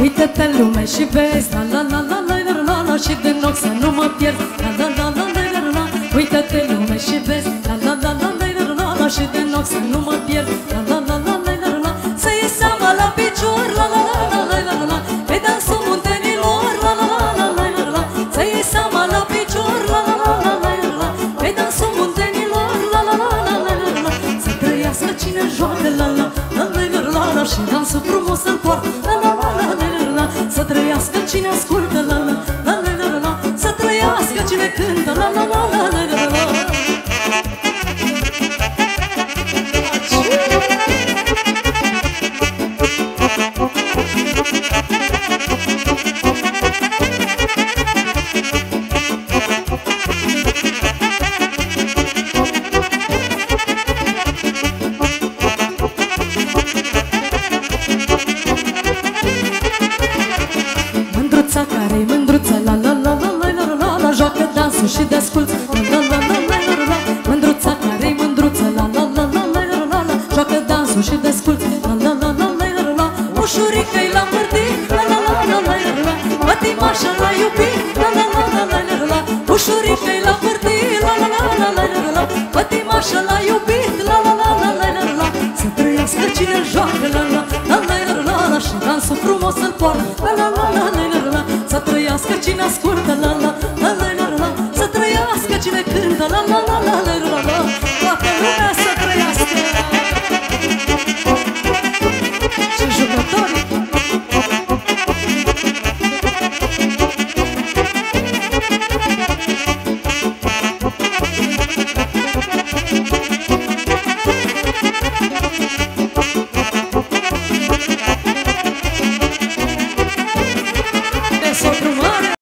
Uită-te în lume și vezi La la la la la la la la Și din ochi să nu mă pierd La la la la la la la Uită-te în lume și vezi La la la la la la la la Și din ochi să nu mă pierd La la la la la la la Să iei seama la picior La la la la la la la Pe dansul muntenilor La la la la la la la Să iei seama la picior La la la la la la la Pe dansul muntenilor La la la la la la la Să trăiască cine joacă La la la la la la la Și dansul frumos să-l poartă La la la la la la la Să trăiască cine ascultă La la la la la la Să trăiască cine cântă La la la la la Joacă dansul și desculți La la la la la la la Mândruța care e mândruță La la la la la la la la Joacă dansul și desculți La la la la la la la Ușurică-i la mârdit La la la la la la la Pătimașa la iubit La la la la la la la Ușurică-i la mârdit La la la la la la la Pătimașa la iubit La la la la la la la Să trăiască cine joacă La la la la la la la Și dansul frumos să-l poartă La la la la la la la Să trăiască cine ascultă la la la la la la la Toată lumea